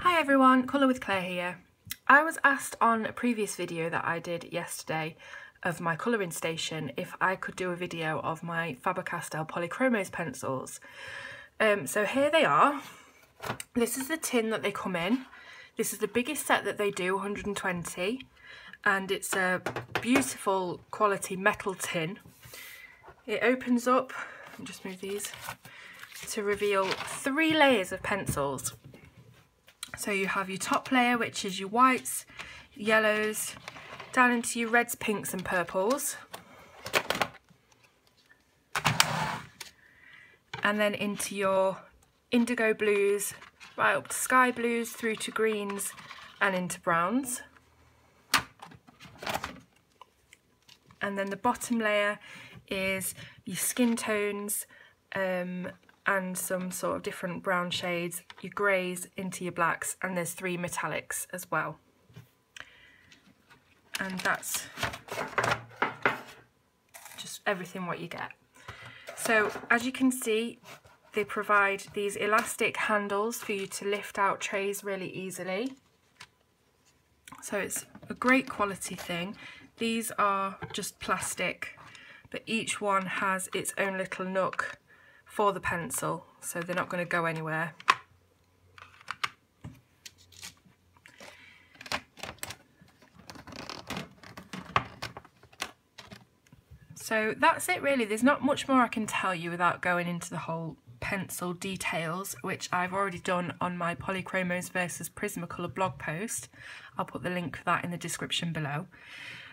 Hi everyone, Colour with Claire here. I was asked on a previous video that I did yesterday of my colouring station if I could do a video of my Faber-Castell Polychromos pencils. Um, so here they are. This is the tin that they come in. This is the biggest set that they do, 120, and it's a beautiful quality metal tin. It opens up, just move these, to reveal three layers of pencils. So you have your top layer, which is your whites, yellows, down into your reds, pinks and purples. And then into your indigo blues, right up to sky blues, through to greens and into browns. And then the bottom layer is your skin tones, um, and some sort of different brown shades, your greys into your blacks, and there's three metallics as well. And that's just everything what you get. So as you can see, they provide these elastic handles for you to lift out trays really easily. So it's a great quality thing. These are just plastic, but each one has its own little nook for the pencil, so they're not going to go anywhere. So that's it really, there's not much more I can tell you without going into the whole pencil details, which I've already done on my Polychromos versus Prismacolor blog post. I'll put the link for that in the description below.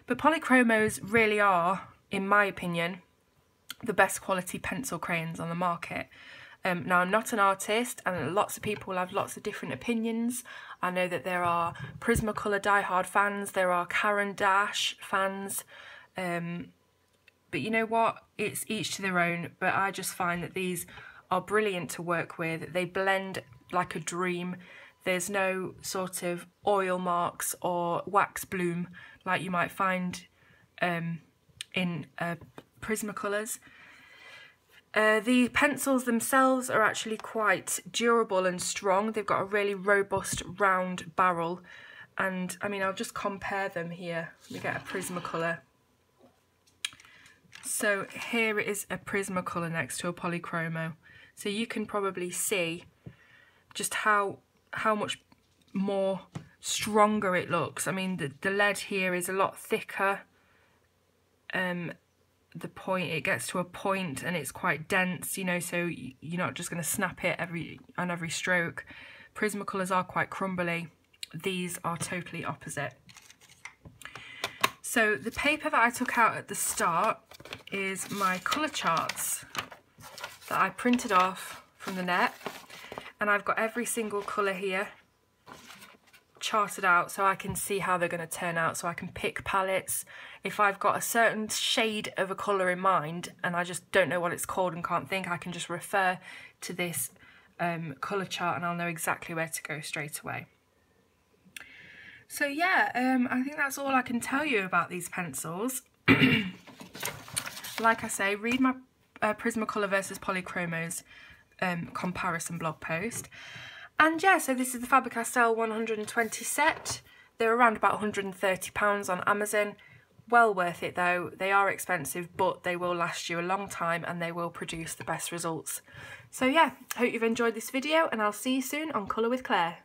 But Polychromos really are, in my opinion, the best quality pencil crayons on the market. Um, now, I'm not an artist, and lots of people have lots of different opinions. I know that there are Prismacolor diehard fans, there are Caran d'Ache fans, um, but you know what? It's each to their own, but I just find that these are brilliant to work with. They blend like a dream. There's no sort of oil marks or wax bloom like you might find um, in uh, Prismacolors. Uh, the pencils themselves are actually quite durable and strong. They've got a really robust round barrel and I mean I'll just compare them here. We get a Prismacolor. So here is a Prismacolor next to a Polychromo. So you can probably see just how how much more stronger it looks. I mean the, the lead here is a lot thicker um, the point it gets to a point and it's quite dense you know so you're not just going to snap it every on every stroke. Prismacolors are quite crumbly. These are totally opposite. So the paper that I took out at the start is my colour charts that I printed off from the net. And I've got every single colour here charted out so I can see how they're going to turn out so I can pick palettes if I've got a certain shade of a colour in mind and I just don't know what it's called and can't think I can just refer to this um, colour chart and I'll know exactly where to go straight away. So yeah, um, I think that's all I can tell you about these pencils. like I say, read my uh, Prismacolor versus Polychromos um, comparison blog post. And yeah, so this is the Faber-Castell 120 set. They're around about £130 on Amazon. Well worth it though. They are expensive, but they will last you a long time and they will produce the best results. So yeah, hope you've enjoyed this video and I'll see you soon on Colour with Claire.